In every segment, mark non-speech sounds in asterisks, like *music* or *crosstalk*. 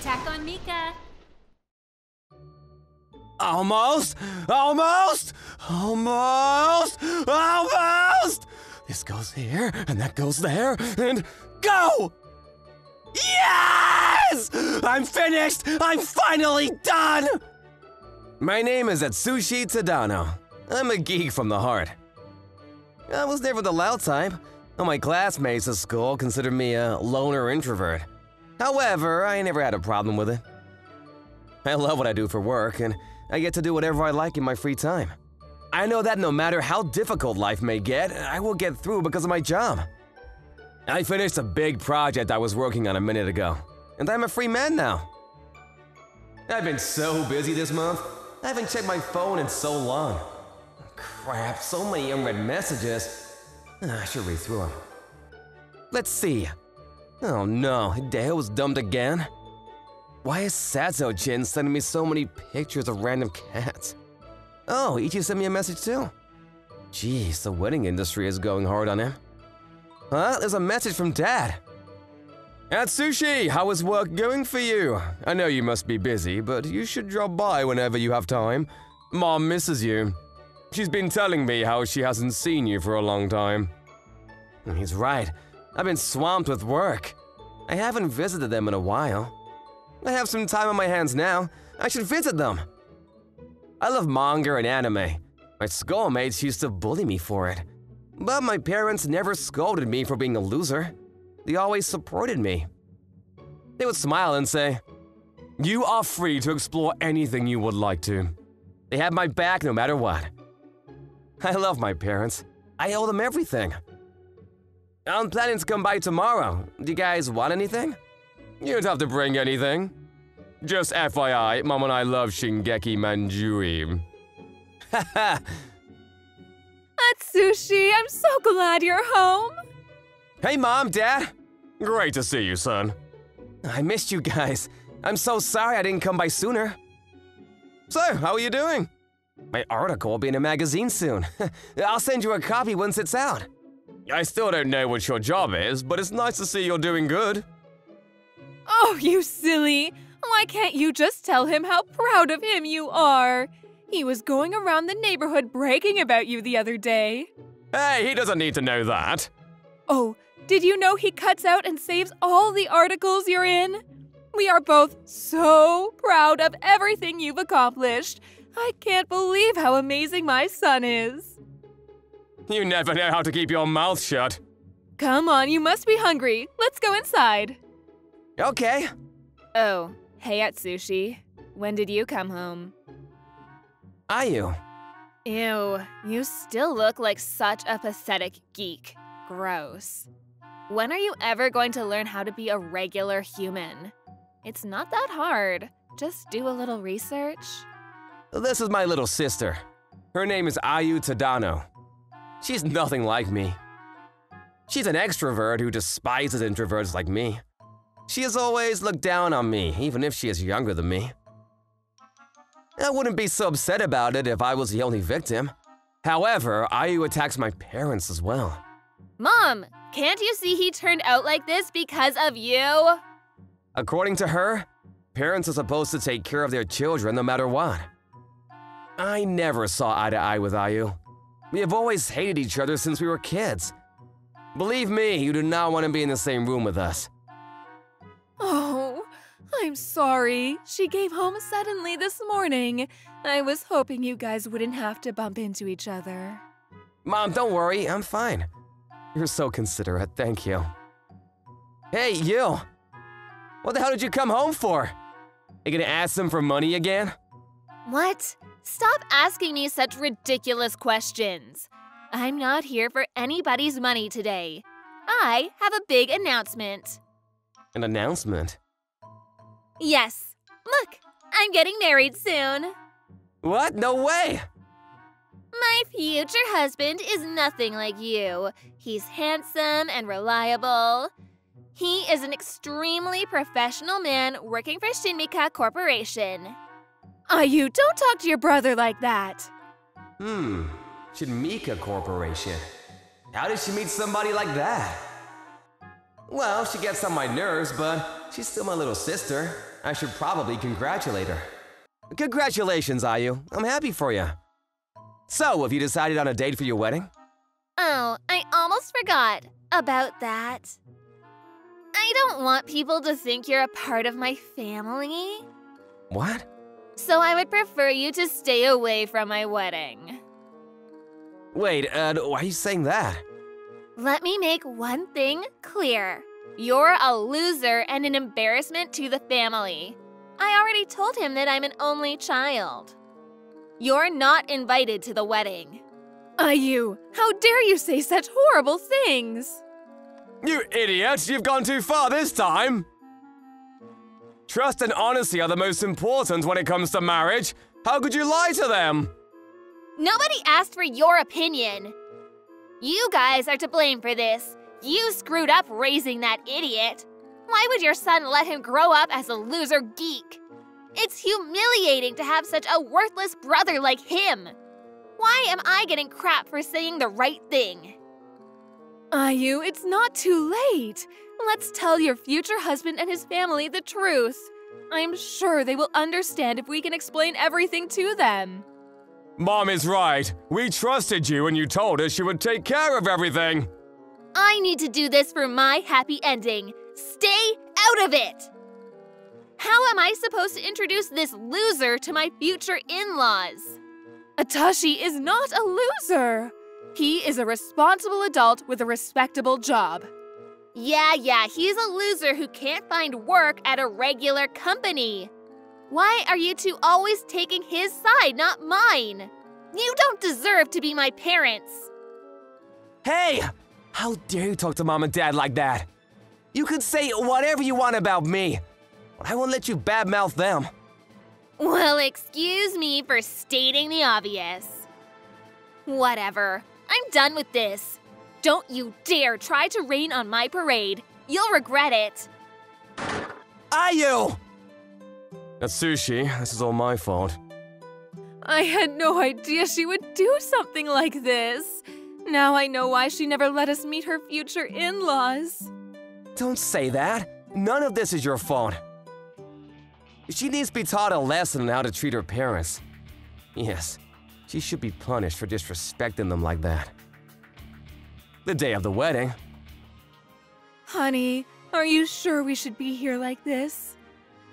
Attack on Mika. Almost! Almost! Almost! Almost! This goes here, and that goes there, and go! Yes! I'm finished! I'm finally done! My name is Atsushi Tadano. I'm a geek from the heart. I was never the loud type. My classmates at school considered me a loner introvert. However, I never had a problem with it. I love what I do for work, and I get to do whatever I like in my free time. I know that no matter how difficult life may get, I will get through because of my job. I finished a big project I was working on a minute ago, and I'm a free man now. I've been so busy this month, I haven't checked my phone in so long. Crap, so many unread messages. Ah, I should read through them. Let's see. Oh no, was dumped again? Why is Sazo-jin sending me so many pictures of random cats? Oh, Ichi sent me a message too. Jeez, the wedding industry is going hard on him. Huh? There's a message from Dad. Atsushi, how is work going for you? I know you must be busy, but you should drop by whenever you have time. Mom misses you. She's been telling me how she hasn't seen you for a long time. He's right. I've been swamped with work. I haven't visited them in a while. I have some time on my hands now. I should visit them. I love manga and anime. My schoolmates used to bully me for it. But my parents never scolded me for being a loser. They always supported me. They would smile and say, You are free to explore anything you would like to. They have my back no matter what. I love my parents. I owe them everything. I'm planning to come by tomorrow. Do you guys want anything? You don't have to bring anything. Just FYI, Mom and I love Shingeki Manjuri. Haha, *laughs* Atsushi, I'm so glad you're home. hey Mom, Dad. Great to see you, son. I missed you guys. I'm so sorry I didn't come by sooner. So, how are you doing? My article will be in a magazine soon. *laughs* I'll send you a copy once it's out. I still don't know what your job is, but it's nice to see you're doing good. Oh, you silly. Why can't you just tell him how proud of him you are? He was going around the neighborhood bragging about you the other day. Hey, he doesn't need to know that. Oh, did you know he cuts out and saves all the articles you're in? We are both so proud of everything you've accomplished. I can't believe how amazing my son is. You never know how to keep your mouth shut. Come on, you must be hungry. Let's go inside. Okay. Oh, hey Atsushi. When did you come home? Ayu. Ew, you still look like such a pathetic geek. Gross. When are you ever going to learn how to be a regular human? It's not that hard. Just do a little research. This is my little sister. Her name is Ayu Tadano. She's nothing like me. She's an extrovert who despises introverts like me. She has always looked down on me, even if she is younger than me. I wouldn't be so upset about it if I was the only victim. However, Ayu attacks my parents as well. Mom, can't you see he turned out like this because of you? According to her, parents are supposed to take care of their children no matter what. I never saw eye to eye with Ayu. We have always hated each other since we were kids. Believe me, you do not want to be in the same room with us. Oh, I'm sorry. She gave home suddenly this morning. I was hoping you guys wouldn't have to bump into each other. Mom, don't worry, I'm fine. You're so considerate, thank you. Hey, you! What the hell did you come home for? You gonna ask them for money again? What? Stop asking me such ridiculous questions. I'm not here for anybody's money today. I have a big announcement. An announcement? Yes. Look, I'm getting married soon. What? No way! My future husband is nothing like you. He's handsome and reliable. He is an extremely professional man working for Shinmika Corporation. Ayu, don't talk to your brother like that. Hmm, Shinmika Corporation. How did she meet somebody like that? Well, she gets on my nerves, but she's still my little sister. I should probably congratulate her. Congratulations, Ayu. I'm happy for you. So, have you decided on a date for your wedding? Oh, I almost forgot about that. I don't want people to think you're a part of my family. What? So I would prefer you to stay away from my wedding. Wait, uh, why are you saying that? Let me make one thing clear. You're a loser and an embarrassment to the family. I already told him that I'm an only child. You're not invited to the wedding. Ayu, how dare you say such horrible things? You idiot! You've gone too far this time! Trust and honesty are the most important when it comes to marriage. How could you lie to them? Nobody asked for your opinion. You guys are to blame for this. You screwed up raising that idiot. Why would your son let him grow up as a loser geek? It's humiliating to have such a worthless brother like him. Why am I getting crap for saying the right thing? Ayu, it's not too late. Let's tell your future husband and his family the truth. I'm sure they will understand if we can explain everything to them. Mom is right. We trusted you and you told us you would take care of everything. I need to do this for my happy ending. Stay out of it! How am I supposed to introduce this loser to my future in laws? Atsushi is not a loser. He is a responsible adult with a respectable job. Yeah, yeah, he's a loser who can't find work at a regular company. Why are you two always taking his side, not mine? You don't deserve to be my parents. Hey! How dare you talk to mom and dad like that? You can say whatever you want about me, but I won't let you badmouth them. Well, excuse me for stating the obvious. Whatever. I'm done with this. Don't you dare try to rain on my parade. You'll regret it. Ayu! Atsushi, this is all my fault. I had no idea she would do something like this. Now I know why she never let us meet her future in laws. Don't say that. None of this is your fault. She needs to be taught a lesson on how to treat her parents. Yes, she should be punished for disrespecting them like that. The day of the wedding. Honey, are you sure we should be here like this?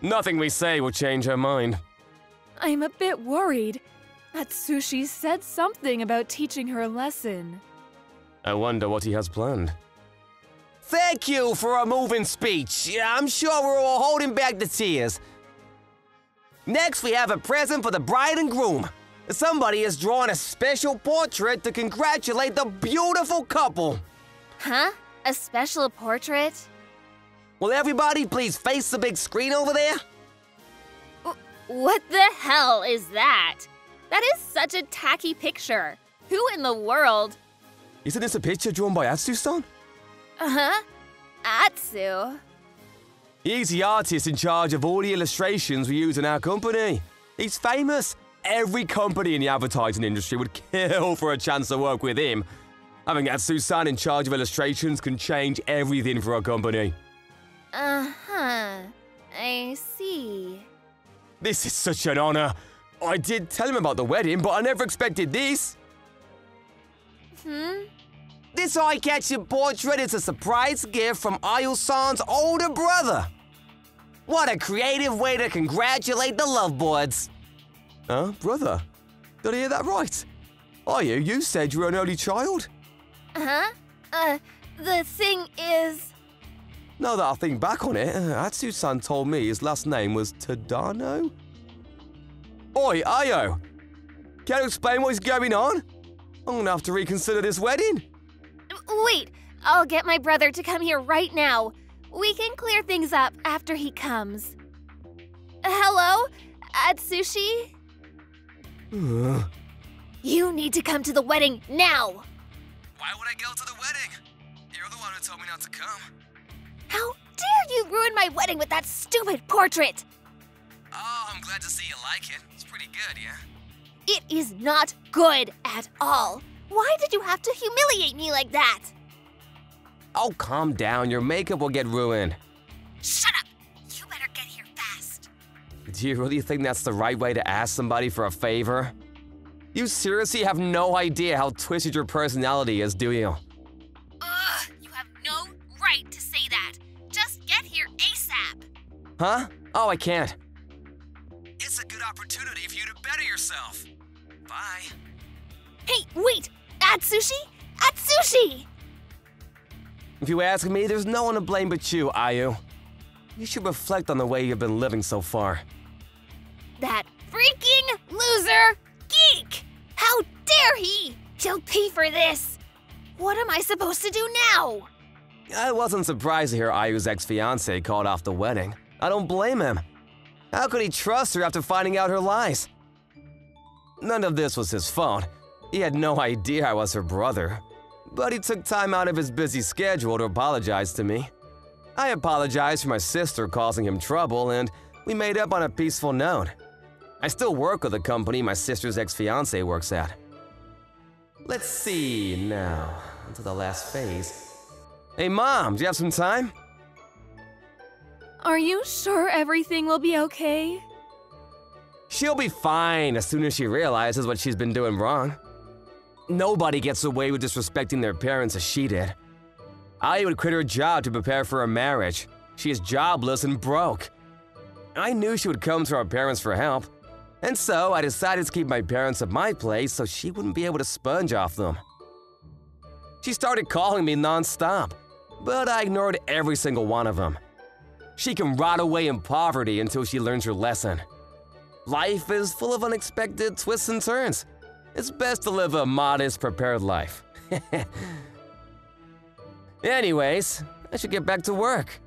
Nothing we say will change her mind. I'm a bit worried. Atsushi said something about teaching her a lesson. I wonder what he has planned. Thank you for a moving speech. I'm sure we're all holding back the tears. Next, we have a present for the bride and groom. Somebody has drawn a special portrait to congratulate the beautiful couple. Huh? A special portrait? Will everybody please face the big screen over there? What the hell is that? That is such a tacky picture. Who in the world? Isn't this a picture drawn by Atsu-san? Uh huh. Atsu. He's the artist in charge of all the illustrations we use in our company. He's famous. Every company in the advertising industry would kill for a chance to work with him. Having Atsu-san in charge of illustrations can change everything for a company. Uh huh. I see. This is such an honor. I did tell him about the wedding, but I never expected this. Hmm? This eye-catching portrait is a surprise gift from Ayu-san's older brother. What a creative way to congratulate the lovebirds. Huh, brother? Did I hear that right? Are you You said you were an only child? Huh? Uh, the thing is. Now that I think back on it, Atsu-san told me his last name was Tadano? Oi, Ayu! Can you explain what's going on? I'm gonna have to reconsider this wedding. Wait, I'll get my brother to come here right now. We can clear things up after he comes. Hello? Atsushi? Ugh. You need to come to the wedding now! Why would I go to the wedding? You're the one who told me not to come. How dare you ruin my wedding with that stupid portrait! Oh, I'm glad to see you like it. It's pretty good, yeah? It is not good at all. Why did you have to humiliate me like that? Oh, calm down. Your makeup will get ruined. Shut up! Do you really think that's the right way to ask somebody for a favor? You seriously have no idea how twisted your personality is, do you? Ugh, you have no right to say that. Just get here ASAP. Huh? Oh, I can't. It's a good opportunity for you to better yourself. Bye. Hey, wait! Atsushi? Atsushi! If you ask me, there's no one to blame but you, Ayu. You should reflect on the way you've been living so far. That freaking loser geek! How dare he! He'll pay for this! What am I supposed to do now? I wasn't surprised to hear Ayu's ex-fiance called off the wedding. I don't blame him. How could he trust her after finding out her lies? None of this was his fault. He had no idea I was her brother. But he took time out of his busy schedule to apologize to me. I apologized for my sister causing him trouble, and we made up on a peaceful note. I still work with the company my sister's ex-fiance works at. Let's see now, into the last phase. Hey mom, do you have some time? Are you sure everything will be okay? She'll be fine as soon as she realizes what she's been doing wrong. Nobody gets away with disrespecting their parents as she did. I would quit her job to prepare for a marriage. She is jobless and broke. I knew she would come to our parents for help, and so I decided to keep my parents at my place so she wouldn't be able to sponge off them. She started calling me nonstop, but I ignored every single one of them. She can rot away in poverty until she learns her lesson. Life is full of unexpected twists and turns. It's best to live a modest, prepared life. *laughs* Anyways, I should get back to work.